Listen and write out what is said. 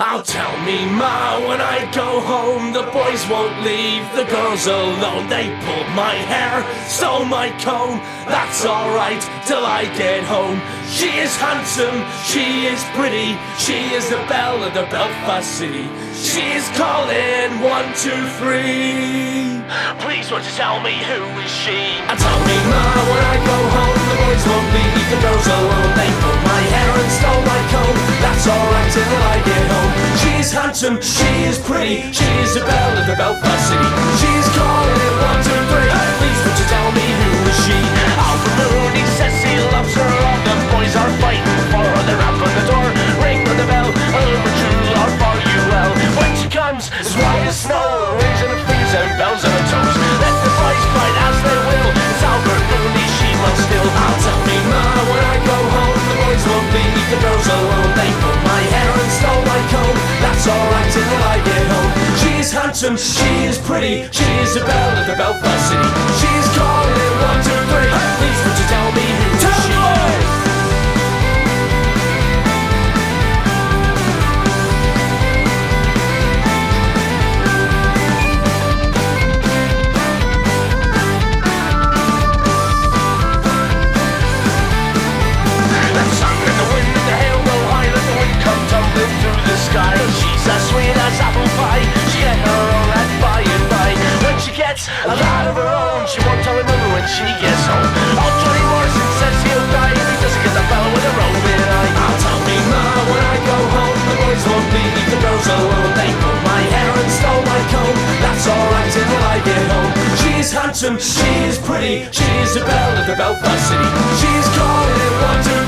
I'll tell me ma when I go home. The boys won't leave. The girls alone. They pulled my hair, stole my comb. That's alright till I get home. She is handsome, she is pretty. She is the belle of the Belfast city. She is calling one, two, three. Please won't you tell me who is she? And tell me ma when I go home. The boys won't leave. The girls alone. They pulled my hair and stole my comb. That's alright till I get handsome, she is pretty, she is a belle of the Belfast city. She's calling it That's alright till I get home. She's handsome, she is pretty, she is a belle of the Belfast city. Gets a lot of her own, she won't tell mother when she gets home. Oh, Johnny Morrison says he'll die if he doesn't get the fella with a roving eye. I'll tell me ma when I go home, the boys won't leave the girls alone. They pulled my hair and stole my comb. That's alright till I get home. She's handsome, she's pretty, She's a belle of the Belfast city. She's calling it one,